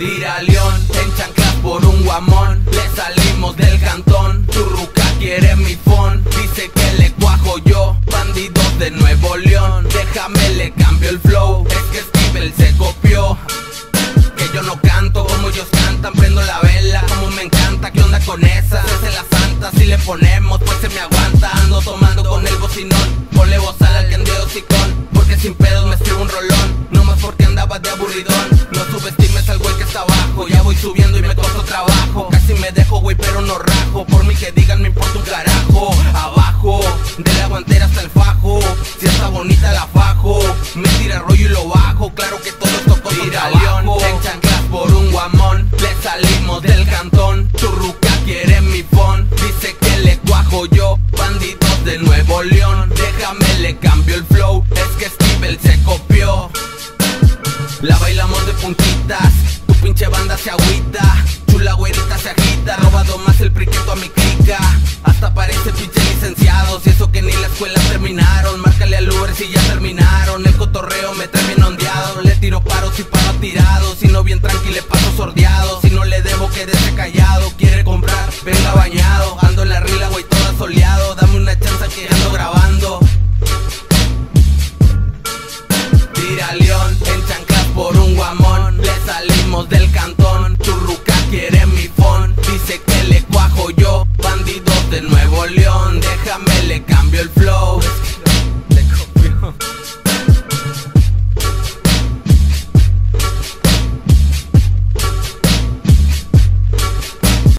Tira león, en chanclas por un guamón. Le salimos del cantón. Churruca quiere mi phone. Dice que le cuajo yo Bandidos de Nuevo León. Déjame le cambio el flow. Es que Steve se copió. Que yo no canto como ellos cantan. Prendo la vela como me encanta. ¿Qué onda con esa? Se la santa Si le ponemos pues se me aguanta. Ando tomando con el bocinón trabajo. Casi me dejo güey pero no rajo. Por mí que digan me importa un carajo. Abajo, de la guantera hasta el fajo. Si está bonita la fajo. Me tira rollo y lo bajo. Claro que todo esto con Tira león, en chanclas por un guamón. Le salimos del cantón. Churruca quiere mi phone. Dice que le cuajo yo Bandidos de Nuevo León. Déjame le cambio el flow. Es que Steve se copió. La bailamos de puntitas, tu pinche banda se agüita la güerita se agita Robado más el priquito a mi clica. Hasta parece pinche licenciados Y eso que ni la escuela terminaron. Márcale al Uber si ya terminaron El cotorreo me trae bien ondeado. Le tiro paros y paro tirado Si no bien tranqui le paso sordeado. Si no le debo quédese callado Quiere comprar, venga bañado. Ando en la rila güey toda soleado Dame una chance que ando grabando. Tira león, enchanclas por un guamón Le salimos del cantón. cambio el flow.